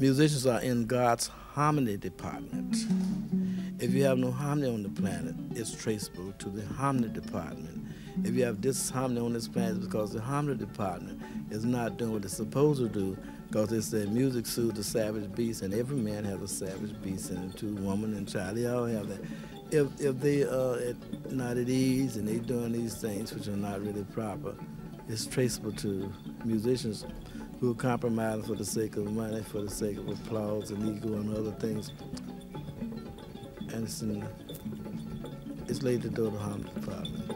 musicians are in God's harmony department. If you have no harmony on the planet, it's traceable to the harmony department. If you have disharmony on this planet, it's because the harmony department is not doing what it's supposed to do because it's the music soothes the savage beast, and every man has a savage beast in him, too, woman and child. They all have that. If, if they are at, not at ease and they're doing these things which are not really proper, it's traceable to musicians who are compromising for the sake of money, for the sake of applause and ego and other things. And it's, in, it's laid to do the harm department.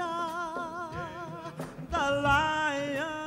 The sun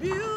beautiful.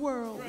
world.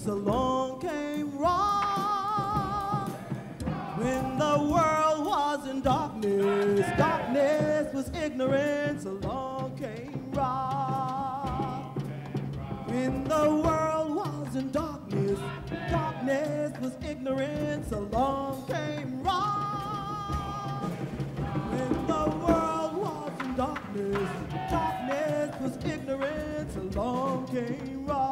Ignorance, along came Ra. When the world was in darkness, darkness was ignorance, along came Ra. When the world was in darkness, darkness was ignorance, along came Ra. When the world was in darkness, darkness was ignorance, along came Ra.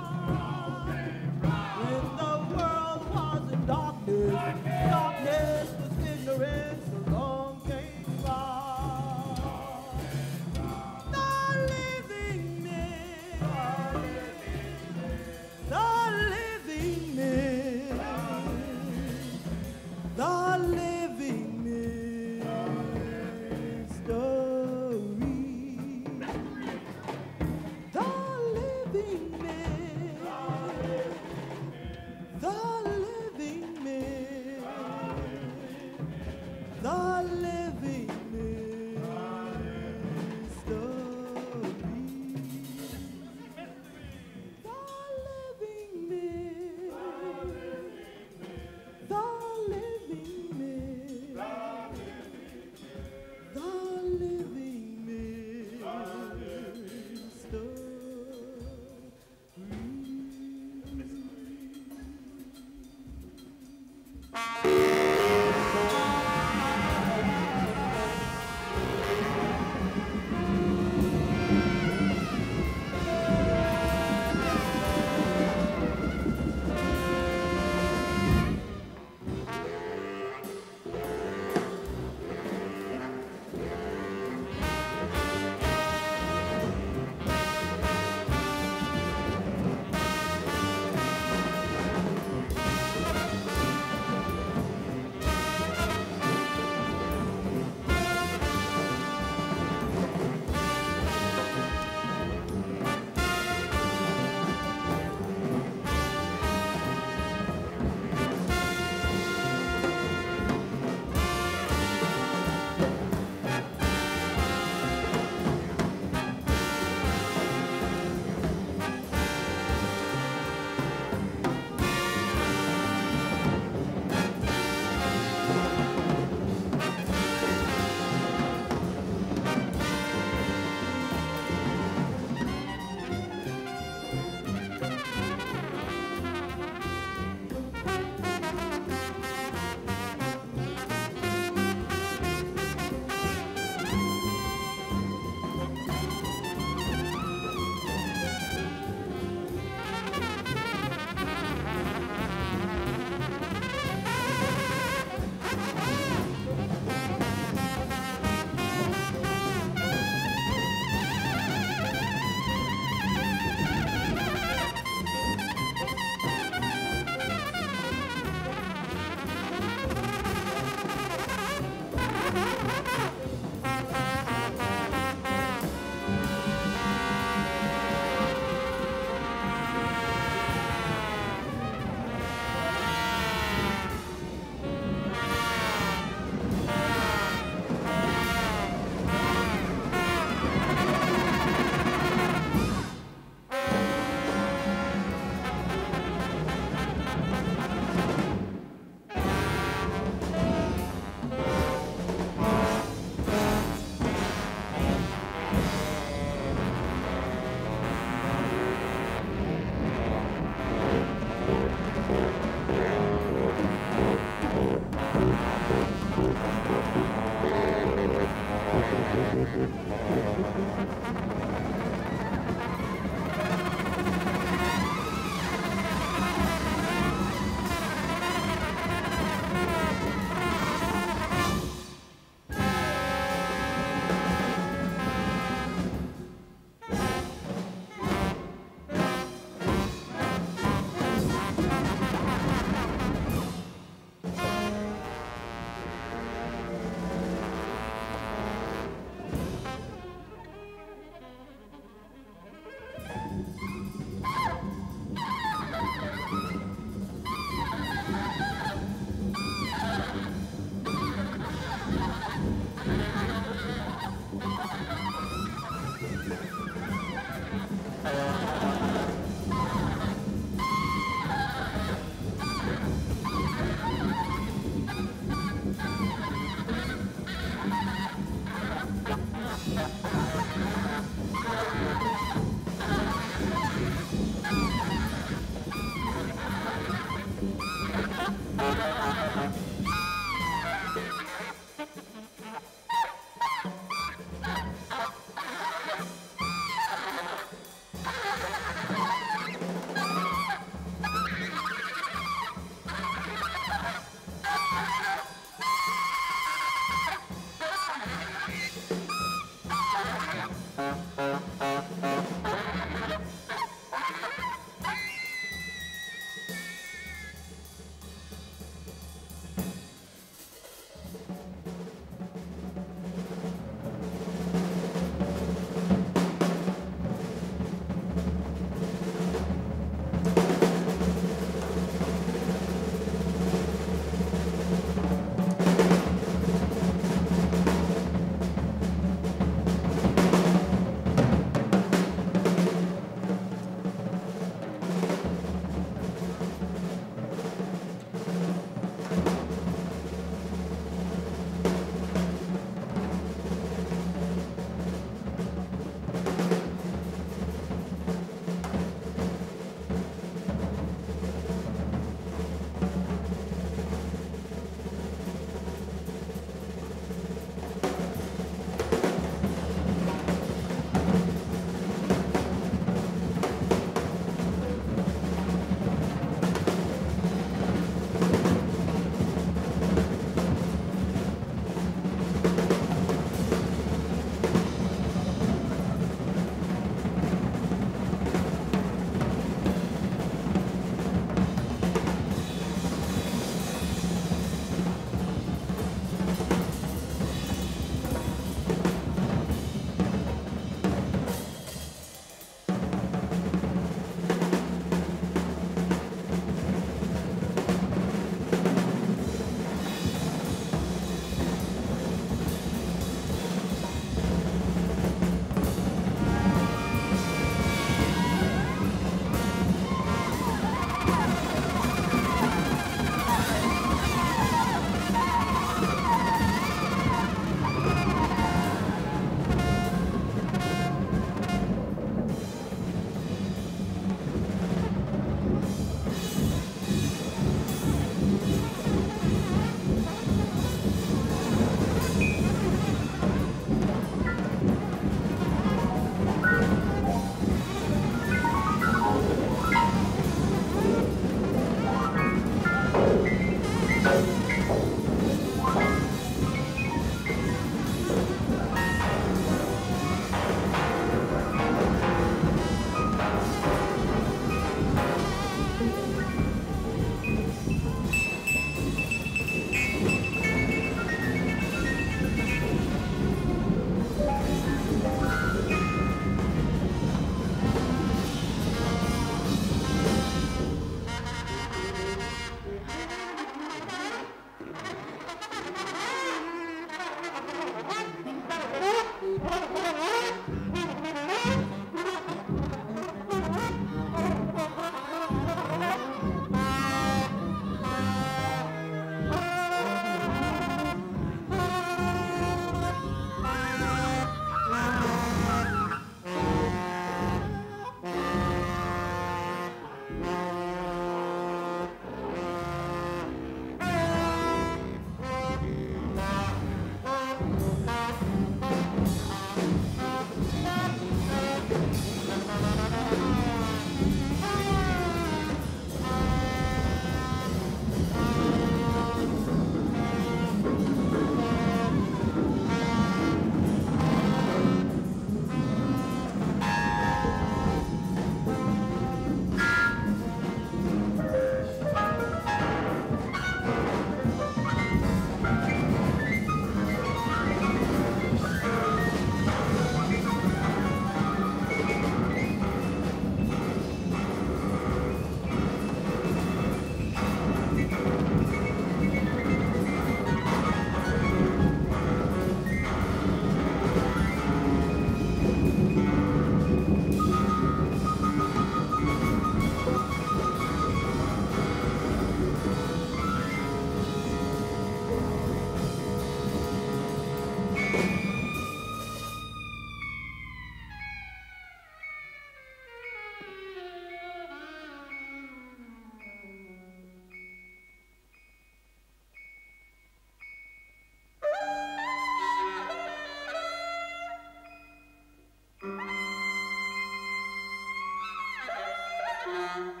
Uh-huh.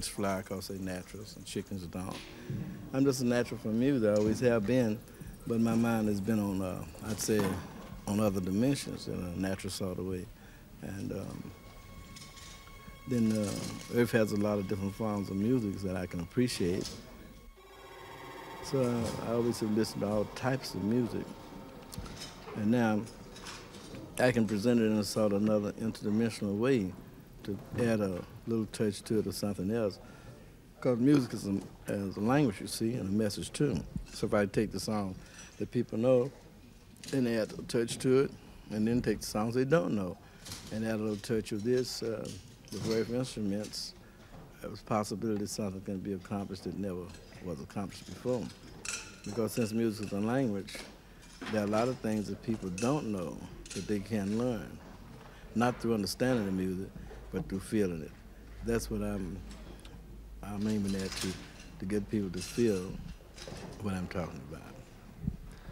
Birds fly because they're naturals and chickens don't. I'm just a natural for music. I always have been, but my mind has been on, uh, I'd say, on other dimensions in a natural sort of way. And um, then uh, Earth has a lot of different forms of music that I can appreciate. So uh, I always have listened to all types of music. And now I can present it in a sort of another interdimensional way to add a little touch to it or something else. Because music is a, is a language, you see, and a message too. So if I take the song that people know and add a touch to it, and then take the songs they don't know and add a little touch of this uh, with various instruments, there's a possibility something can be accomplished that never was accomplished before. Because since music is a language, there are a lot of things that people don't know that they can learn. Not through understanding the music, but through feeling it. That's what I'm I'm aiming at to to get people to feel what I'm talking about.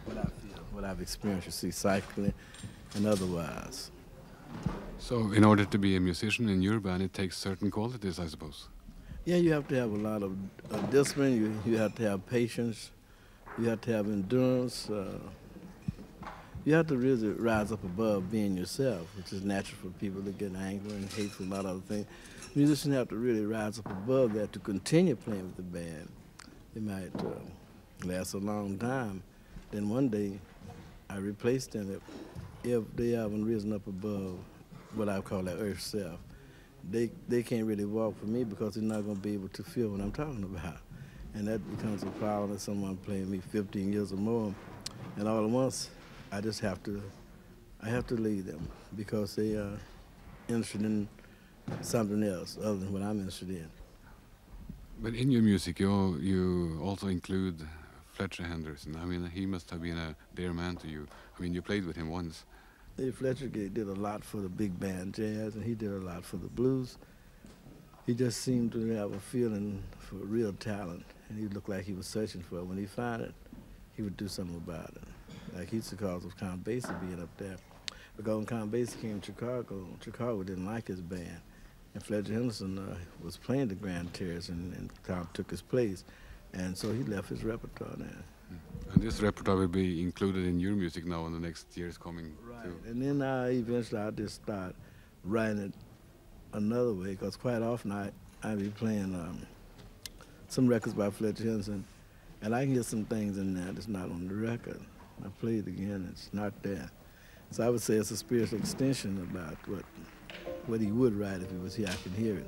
What I feel, what I've experienced, you see, psychically and otherwise. So, in order to be a musician in your band, it takes certain qualities, I suppose. Yeah, you have to have a lot of uh, discipline. You, you have to have patience. You have to have endurance. Uh, you have to really rise up above being yourself, which is natural for people to get angry and hateful a lot of other things. Musicians have to really rise up above that to continue playing with the band. It might uh, last a long time. Then one day, I replace them if, if they haven't risen up above what I call that earth self. They, they can't really walk for me because they're not going to be able to feel what I'm talking about. And that becomes a problem if someone playing me 15 years or more, and all at once I just have to, I have to leave them because they are interested in something else other than what I'm interested in. But in your music, you you also include Fletcher Henderson. I mean, he must have been a dear man to you. I mean, you played with him once. Dave Fletcher did a lot for the big band jazz, and he did a lot for the blues. He just seemed to have a feeling for real talent, and he looked like he was searching for it. When he found it, he would do something about it. Like he he's the cause of Count Basie being up there. Because when Count Basie came to Chicago, Chicago didn't like his band. And Fletcher Henderson uh, was playing the Grand Terrace, and, and Count took his place. And so he left his repertoire there. Mm. And this repertoire will be included in your music now in the next years coming. Right. Too. And then I eventually I just start writing it another way, because quite often I, I be playing um, some records by Fletcher Henderson, and I can hear some things in there that's not on the record. I play it again, it's not there. So I would say it's a spiritual extension about what what he would write if he was here. I can hear it.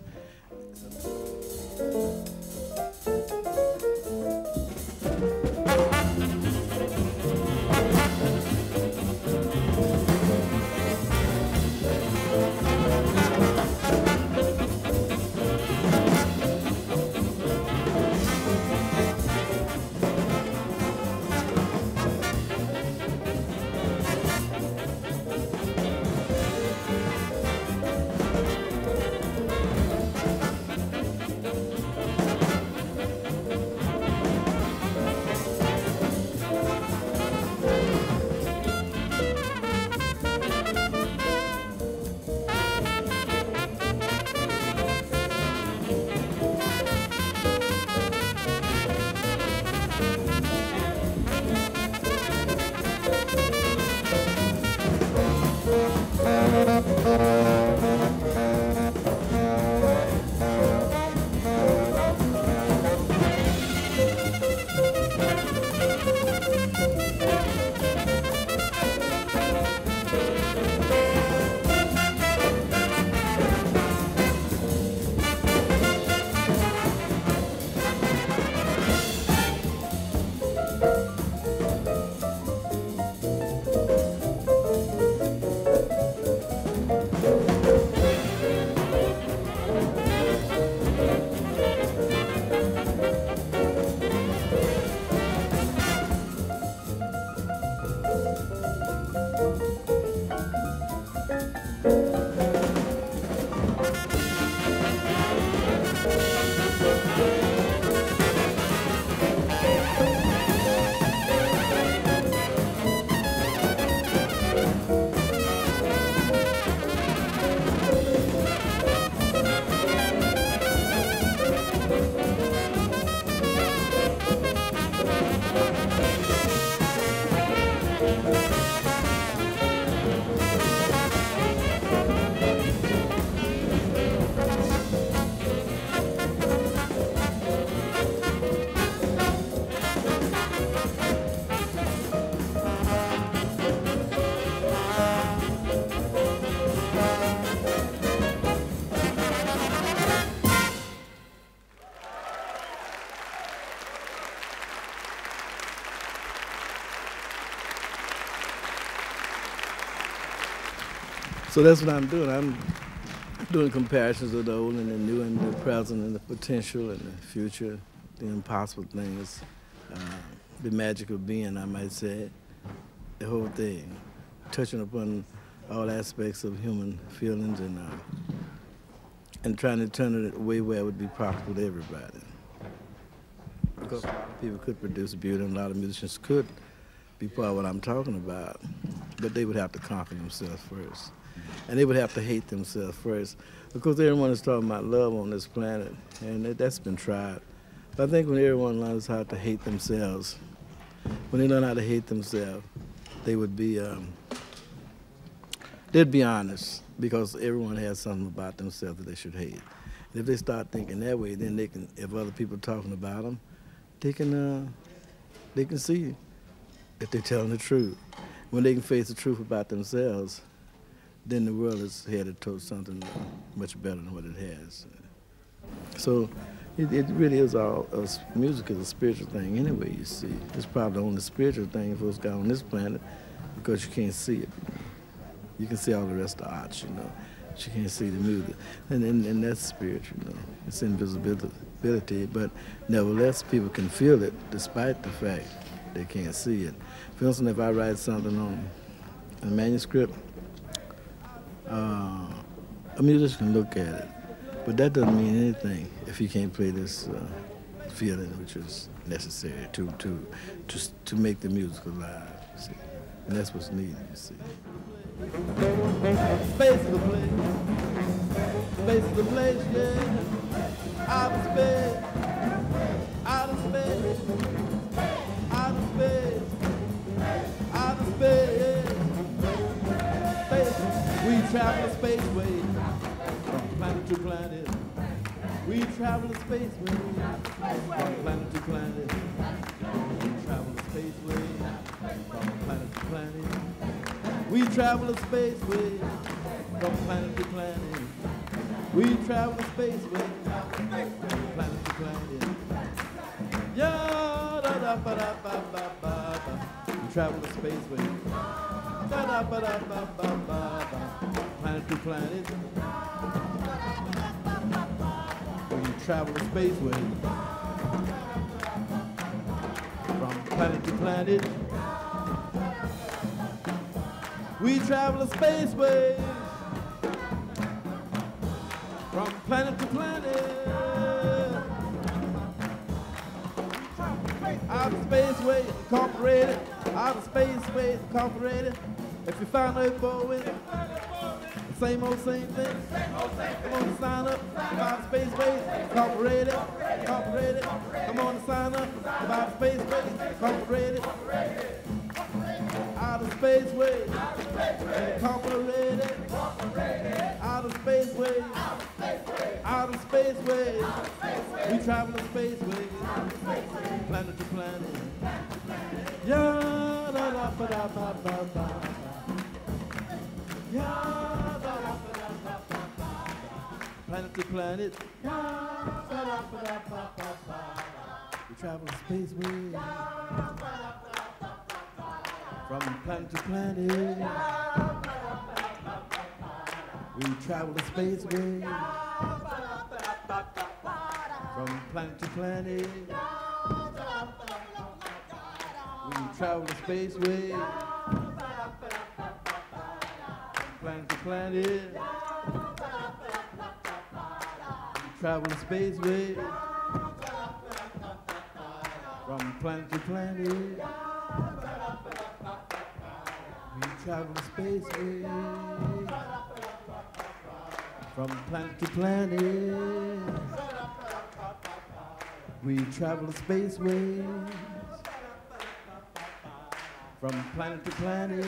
So that's what I'm doing. I'm doing comparisons of the old and the new and the present and the potential and the future, the impossible things, uh, the magic of being, I might say, the whole thing, touching upon all aspects of human feelings and uh, and trying to turn it a way where it would be profitable to everybody. Because people could produce beauty and a lot of musicians could be part of what I'm talking about, but they would have to conquer themselves first. And they would have to hate themselves first. Because everyone is talking about love on this planet, and that's been tried. But I think when everyone learns how to hate themselves, when they learn how to hate themselves, they would be, um, they'd be honest because everyone has something about themselves that they should hate. And if they start thinking that way, then they can, if other people are talking about them, they can, uh, they can see if they're telling the truth. When they can face the truth about themselves, then the world is headed towards something much better than what it has. So it, it really is all, music is a spiritual thing anyway, you see. It's probably the only spiritual thing for us got on this planet because you can't see it. You can see all the rest of the arts, you know. But you can't see the music. And, and, and that's spiritual, you know. It's invisibility, but nevertheless, people can feel it despite the fact they can't see it. For instance, if I write something on a manuscript, uh, a musician can look at it, but that doesn't mean anything if you can't play this uh, feeling which is necessary to, to, to, to make the music alive. See? And that's what's needed, you see. Space the place, space the place, yeah. Space, space, We travel space way from planet to planet. We travel space way from planet to planet. We travel a space way from planet to planet. We travel a space way from planet to planet. Yeah, da da ba da ba ba ba ba. We travel a space way. Da da ba da ba ba ba ba. Planet to planet. Travel a space way from planet to planet. We travel a spaceway from planet to planet. Outer spaceway incorporated. Outer spaceway incorporated. If you find a Boeing, same old same thing. Come on, sign up. Outer spaceway incorporated. Incorporated. Come on, sign up. Outer spaceway incorporated outer space way, incorporated, space way, outer space way, out of space way we travel in space way, planet to planet. Yeah, da da ba da ba ba ba. Yeah, Planet to planet. We travel in space way from planet to planet. We travel the space way from planet to planet. We travel the space way From planet to planet. We travel the space way from planet to planet. We travel space way from planet to planet. We travel space ways from planet to planet.